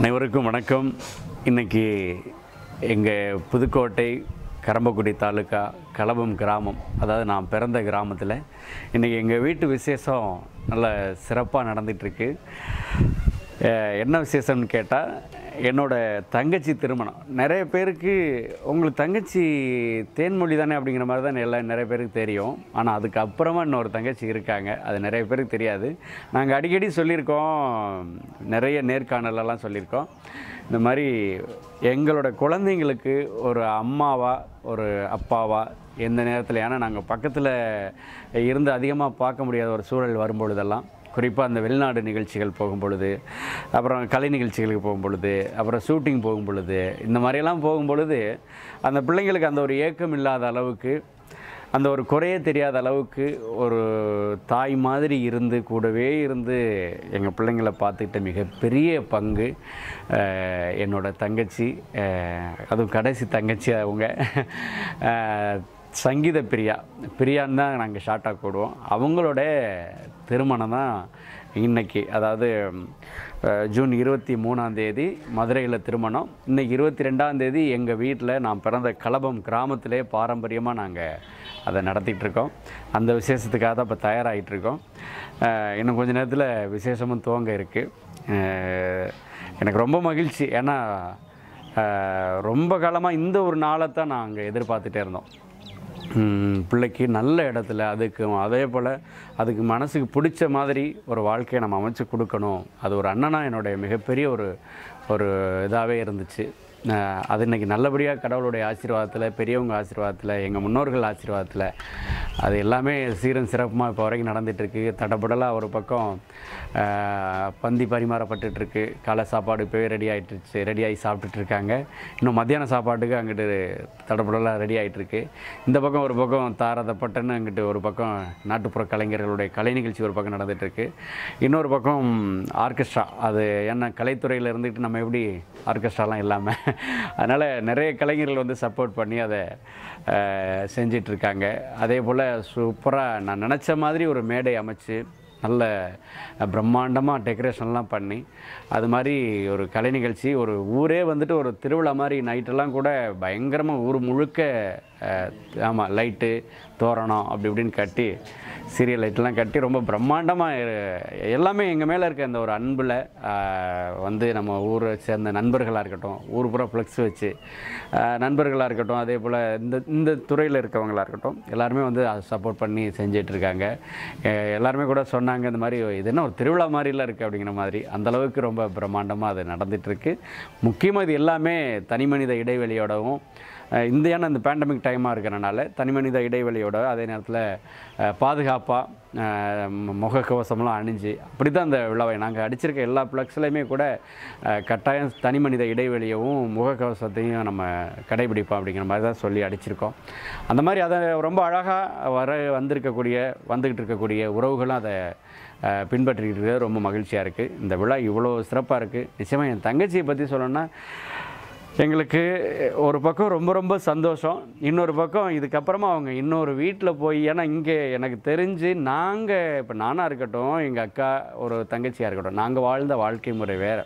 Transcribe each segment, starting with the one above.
அனைவருக்கும் வணக்கம். இன்னைக்கு எங்கள் புதுக்கோட்டை கரம்பக்குடி தாலுக்கா கலபம் கிராமம் அதாவது நான் பிறந்த கிராமத்தில் இன்றைக்கி எங்கள் வீட்டு விசேஷம் நல்ல சிறப்பாக நடந்துகிட்ருக்கு என்ன விசேஷம்னு கேட்டால் என்னோட தங்கச்சி திருமணம். நிறைய பேருக்கு உங்களுக்கு தங்கச்சி தேன்மொழி தானே அப்படிங்கிற மாதிரி தான் எல்லாம் நிறைய பேருக்கு தெரியும். ஆனால் அதுக்கப்புறமா இன்னொரு தங்கச்சி இருக்காங்க. அது நிறைய பேருக்கு தெரியாது. நாங்கள் அடிக்கடி சொல்லியிருக்கோம் நிறைய நேர்காணலெல்லாம் சொல்லியிருக்கோம். இந்த மாதிரி எங்களோட குழந்தைங்களுக்கு ஒரு அம்மாவா ஒரு அப்பாவா எந்த நேரத்தில் ஏன்னா நாங்கள் பக்கத்தில் இருந்து அதிகமாக பார்க்க முடியாத ஒரு சூழல் வரும்பொழுதெல்லாம் குறிப்பாக அந்த வெளிநாடு நிகழ்ச்சிகள் போகும் பொழுது அப்புறம் கலை நிகழ்ச்சிகளுக்கு போகும் பொழுது அப்புறம் ஷூட்டிங் போகும் பொழுது இந்த மாதிரியெல்லாம் போகும் பொழுது அந்த பிள்ளைங்களுக்கு அந்த ஒரு ஏக்கம் இல்லாத அளவுக்கு அந்த ஒரு குறையே தெரியாத அளவுக்கு ஒரு தாய் மாதிரி இருந்து கூடவே இருந்து எங்கள் பிள்ளைங்களை பார்த்துக்கிட்ட மிகப்பெரிய பங்கு என்னோடய தங்கச்சி அதுவும் கடைசி தங்கச்சி அவங்க. சங்கீத பிரியா பிரியான்னு தான் நாங்கள் ஷார்ட்டாக கூடுவோம் அவங்களோட திருமணம் தான் இன்னைக்கு அதாவது ஜூன் இருபத்தி மூணாந்தேதி மதுரையில் திருமணம். இன்னைக்கு இருபத்தி ரெண்டாந்தேதி எங்கள் வீட்டில் நான் பிறந்த கலபம் கிராமத்திலே பாரம்பரியமாக நாங்கள் அதை நடத்திட்டு இருக்கோம். அந்த விசேஷத்துக்காக தான் இப்போ தயாராகிட்டுருக்கோம் இன்னும் கொஞ்ச நேரத்தில் விசேஷமும் துவங்க இருக்குது எனக்கு ரொம்ப மகிழ்ச்சி. ஏன்னா ரொம்ப காலமாக இந்த ஒரு நாளை தான் நாங்கள் எதிர்பார்த்துட்டே இருந்தோம். பிள்ளைக்கு நல்ல இடத்துல அதுக்கு அதே போல் அதுக்கு மனசுக்கு பிடிச்ச மாதிரி ஒரு வாழ்க்கையை நம்ம அமைச்சு கொடுக்கணும். அது ஒரு அண்ணனாக என்னுடைய மிகப்பெரிய ஒரு ஒரு இதாகவே இருந்துச்சு. அது இன்னைக்கு நல்லபடியாக கடவுளுடைய ஆசீர்வாதத்தில் பெரியவங்க ஆசீர்வாதத்தில் எங்கள் முன்னோர்கள் ஆசீர்வாதத்தில் அது எல்லாமே சீரும் சிறப்புமாக இப்போ வரைக்கும் நடந்துகிட்ருக்கு தடபுடலாக ஒரு பக்கம் பந்தி பரிமாறப்பட்டுருக்கு காலை சாப்பாடு இப்போவே ரெடி ஆகிட்டுருச்சு ரெடி ஆகி சாப்பிட்டுட்ருக்காங்க இன்னும் மத்தியான சாப்பாட்டுக்கு அங்கிட்டு தடபுடலாக ரெடி ஆகிட்டுருக்கு இந்த பக்கம் ஒரு பக்கம் தாரதப்பட்டன்னு அங்கிட்டு ஒரு பக்கம் நாட்டுப்புற கலைஞர்களுடைய கலை நிகழ்ச்சி ஒரு பக்கம் நடந்துகிட்ருக்கு இன்னொரு பக்கம் ஆர்கெஸ்ட்ரா அது ஏன்னா கலைத்துறையில் இருந்துக்கிட்டு நம்ம எப்படி ஆர்கெஸ்ட்ராலாம் இல்லாமல் அதனால் நிறைய கலைஞர்கள் வந்து சப்போர்ட் பண்ணி அதை செஞ்சிட்ருக்காங்க. அதே போல் சூப்பராக நான் நினச்ச மாதிரி ஒரு மேடை அமைச்சு நல்ல பிரம்மாண்டமாக டெக்கரேஷன்லாம் பண்ணி அது மாதிரி ஒரு கலை நிகழ்ச்சி ஒரு ஊரே வந்துட்டு ஒரு திருவிழா மாதிரி நைட்டெல்லாம் கூட பயங்கரமாக ஊர் முழுக்க ஆமாம் லைட்டு தோரணம் அப்படி இப்படின்னு கட்டி சீரியல் லைட்லாம் கட்டி ரொம்ப பிரம்மாண்டமாக எல்லாமே எங்கள் மேலே இருக்க அந்த ஒரு அன்பில் வந்து நம்ம ஊரை சேர்ந்த நண்பர்களாக இருக்கட்டும் ஊர் பூரா ஃப்ளெக்ஸ் வச்சு நண்பர்களாக இருக்கட்டும் அதே போல் இந்த இந்த துறையில் இருக்கவங்களாக இருக்கட்டும் எல்லாருமே வந்து அதை சப்போர்ட் பண்ணி செஞ்சிட்ருக்காங்க எல்லாருமே கூட சொன்னாங்க இந்த மாதிரி இது என்ன ஒரு திருவிழா மாதிரிலாம் இருக்குது அப்படிங்கிற மாதிரி. அந்த அளவுக்கு ரொம்ப பிரம்மாண்டமாக அது நடந்துகிட்ருக்கு முக்கியமாக இது எல்லாமே தனி மனித இடைவெளியோடவும் இந்த ஏன்னா இந்த பேண்டமிக் டைமாக இருக்கிறனால தனி மனித இடைவெளியோட அதே நேரத்தில் பாதுகாப்பாக முகக்கவசம்லாம் அணிஞ்சு அப்படி தான் அந்த விழாவை நாங்கள் அடிச்சிருக்க எல்லா ப்ளக்ஸ்லையுமே கூட கட்டாயம் தனி மனித இடைவெளியவும் முகக்கவசத்தையும் நம்ம கடைபிடிப்போம் அப்படிங்கிற மாதிரி தான் சொல்லி அடிச்சிருக்கோம். அந்த மாதிரி அதை ரொம்ப அழகாக வர வந்திருக்கக்கூடிய வந்துக்கிட்டு இருக்கக்கூடிய உறவுகளும் அதை பின்பற்றிக்கிட்டு ரொம்ப மகிழ்ச்சியாக இருக்குது இந்த விழா இவ்வளோ சிறப்பாக இருக்குது நிச்சயமாக என் தங்கச்சியை பற்றி சொல்லணும்னா எங்களுக்கு ஒரு பக்கம் ரொம்ப ரொம்ப சந்தோஷம் இன்னொரு பக்கம் இதுக்கப்புறமா அவங்க இன்னொரு வீட்டில் போய் ஏன்னா இங்கே எனக்கு தெரிஞ்சு நாங்கள் இப்போ நானாக இருக்கட்டும் எங்கள் அக்கா ஒரு தங்கச்சியாக இருக்கட்டும் நாங்கள் வாழ்ந்த வாழ்க்கை முறை வேறு.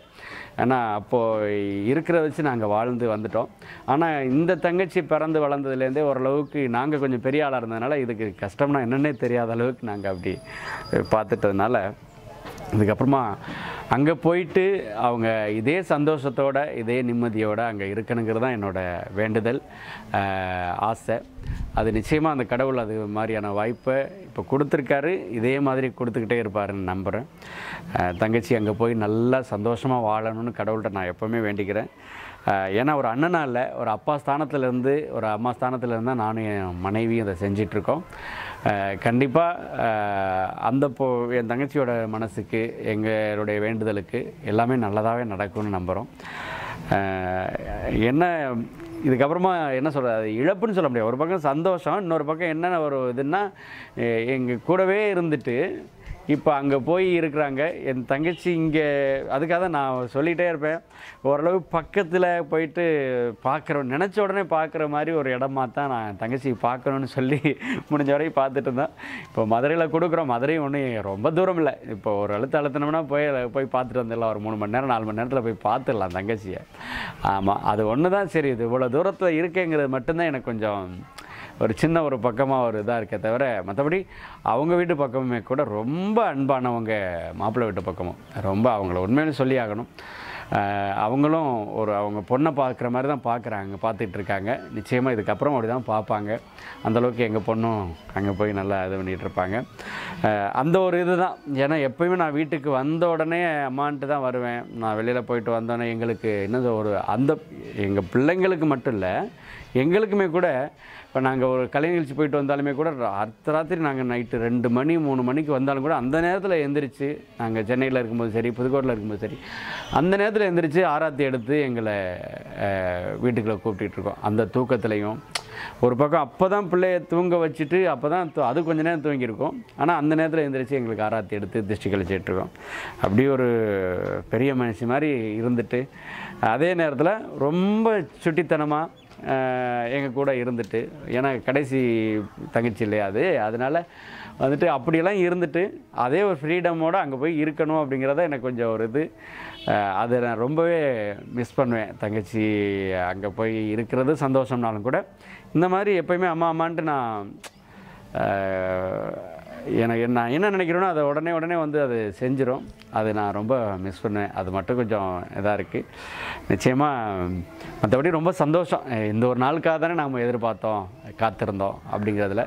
ஏன்னா அப்போது இருக்கிறத வச்சு நாங்கள் வாழ்ந்து வந்துட்டோம். ஆனால் இந்த தங்கச்சி பிறந்து வளர்ந்ததுலேருந்தே ஓரளவுக்கு நாங்கள் கொஞ்சம் பெரிய ஆளாக இருந்ததுனால இதுக்கு கஷ்டம்னா என்னென்னே தெரியாத அளவுக்கு நாங்கள் அப்படி பார்த்துட்டதுனால இதுக்கப்புறமா அங்கே போயிட்டு அவங்க இதே சந்தோஷத்தோட இதே நிம்மதியோடு அங்கே இருக்கணுங்கிறது தான் என்னோட வேண்டுதல் ஆசை. அது நிச்சயமாக அந்த கடவுள் அது மாதிரியான வாய்ப்பை இப்போ கொடுத்துருக்காரு. இதே மாதிரி கொடுத்துக்கிட்டே இருப்பாருன்னு நம்புகிறேன் தங்கச்சி அங்கே போய் நல்லா சந்தோஷமாக வாழணும்னு கடவுள்கிட்ட நான் எப்போவுமே வேண்டிக்கிறேன். ஏன்னா ஒரு அண்ணனா இல்லை ஒரு அப்பா ஸ்தானத்துலேருந்து ஒரு அம்மா ஸ்தானத்துலேருந்து தான் நானும் என் மனைவியும் அதை செஞ்சிட்ருக்கோம். கண்டிப்பாக அந்த போ என் தங்கச்சியோட மனசுக்கு எங்களுடைய வேண்டுதலுக்கு எல்லாமே நல்லதாகவே நடக்கும்னு நம்புகிறோம் என்ன இதுக்கப்புறமா என்ன சொல்கிறது இழப்புன்னு சொல்ல முடியாது. ஒரு பக்கம் சந்தோஷம் இன்னொரு பக்கம் என்னென்ன ஒரு இதுன்னா எங்கள் கூடவே இருந்துட்டு இப்போ அங்கே போய் இருக்கிறாங்க. என் தங்கச்சி இங்கே அதுக்காக தான் நான் சொல்லிகிட்டே இருப்பேன். ஓரளவு பக்கத்தில் போயிட்டு பார்க்குற நினச்ச உடனே பார்க்குற மாதிரி ஒரு இடமா தான் நான் தங்கச்சி பார்க்கணுன்னு சொல்லி முடிஞ்ச வரைக்கும் பார்த்துட்டு இருந்தேன். இப்போ மதுரையில் கொடுக்குறோம். மதுரையும் ஒன்றும் ரொம்ப தூரம் இல்லை. இப்போ ஒரு அழுத்த அழுத்தினோம்னா போய் போய் பார்த்துட்டு வந்துடலாம். ஒரு மூணு மணி நேரம் நாலு மணி நேரத்தில் போய் பார்த்துடலாம் தங்கச்சியை. ஆமாம் அது ஒன்று தான் சரி. இது இவ்வளோ தூரத்தில் இருக்கேங்கிறது மட்டும்தான் எனக்கு கொஞ்சம் ஒரு சின்ன ஒரு பக்கமாக ஒரு இதாக இருக்கே தவிர மற்றபடி அவங்க வீட்டு பக்கமுமே கூட ரொம்ப அன்பானவங்க மாப்பிள்ளை வீட்டு பக்கமும். ரொம்ப அவங்கள உண்மையிலே சொல்லி ஆகணும். அவங்களும் ஒரு அவங்க பொண்ணை பார்க்குற மாதிரி தான் பார்க்குறாங்க பார்த்துட்டு இருக்காங்க. நிச்சயமாக இதுக்கப்புறம் அப்படி தான் பார்ப்பாங்க அந்தளவுக்கு எங்கள் பொண்ணும் அங்கே போய் நல்லா இது பண்ணிகிட்டு இருப்பாங்க. அந்த ஒரு இது தான் ஏன்னா எப்பயுமே நான் வீட்டுக்கு வந்த உடனே அம்மான்ட்டு தான் வருவேன். நான் வெளியில் போயிட்டு வந்தோடனே எங்களுக்கு என்னது ஒரு அந்த எங்கள் பிள்ளைங்களுக்கு மட்டும் இல்லை எங்களுக்குமே கூட இப்போ நாங்கள் ஒரு கலை நிகழ்ச்சி போயிட்டு வந்தாலுமே கூட அடுத்த ராத்திரி நாங்கள் நைட்டு ரெண்டு மணி மூணு மணிக்கு வந்தாலும் கூட அந்த நேரத்தில் எந்திரிச்சு நாங்கள் சென்னையில் இருக்கும்போது சரி புதுக்கோட்டில் இருக்கும்போது சரி அந்த நேரத்தில் எந்திரிச்சு ஆராத்தி எடுத்து எங்களை வீட்டுக்குள்ளே கூப்பிட்டுருக்கோம் அந்த தூக்கத்துலேயும் ஒரு பக்கம் அப்போ தான் பிள்ளைய தூங்க வச்சுட்டு அப்போ தான் அது கொஞ்ச நேரம் தூங்கியிருக்கும். ஆனால் அந்த நேரத்தில் எந்திரிச்சு எங்களுக்கு ஆராத்தி எடுத்து திருஷ்டி கழிச்சிட்ருக்கோம் அப்படி ஒரு பெரிய மனுஷி மாதிரி இருந்துட்டு அதே நேரத்தில் ரொம்ப சுட்டித்தனமாக எங்கள் கூட இருந்துட்டு ஏன்னா கடைசி தங்கச்சி இல்லையா அது அதனால் வந்துட்டு அப்படியெல்லாம் இருந்துட்டு அதே ஒரு ஃப்ரீடமோடு அங்கே போய் இருக்கணும் அப்படிங்கிறத எனக்கு கொஞ்சம் ஒரு இது. அதை நான் ரொம்பவே மிஸ் பண்ணுவேன். தங்கச்சி அங்கே போய் இருக்கிறது சந்தோஷம்னாலும் கூட இந்த மாதிரி எப்பயுமே அம்மா அம்மான்ட்டு நான் எனக்கு நான் என்ன நினைக்கிறேனோ அதை உடனே உடனே வந்து அது செஞ்சிடும் அது நான் ரொம்ப மிஸ் பண்ணுவேன். அது மட்டும் கொஞ்சம் இதாக இருக்குது நிச்சயமாக மற்றபடி ரொம்ப சந்தோஷம். இந்த ஒரு நாளுக்காக தானே நாம் எதிர்பார்த்தோம் காத்திருந்தோம் அப்படிங்கிறதுல.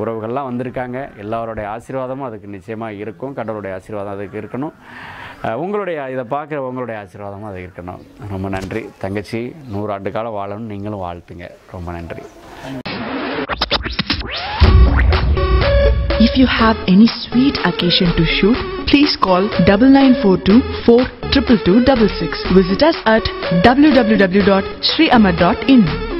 உறவுகள்லாம் வந்திருக்காங்க. எல்லாருடைய ஆசீர்வாதமும் அதுக்கு நிச்சயமாக இருக்கும். கடவுளுடைய ஆசீர்வாதம் அதுக்கு இருக்கணும். உங்களுடைய இதை பார்க்குற உங்களுடைய ஆசீர்வாதமும் அது இருக்கணும். ரொம்ப நன்றி. தங்கச்சி நூறாண்டு காலம் வாழணும் நீங்களும் வாழ்த்துங்க. ரொம்ப நன்றி. If you have any sweet occasion to shoot, please call double nine four two four triple two double six. Visit us at www.sriamar.in.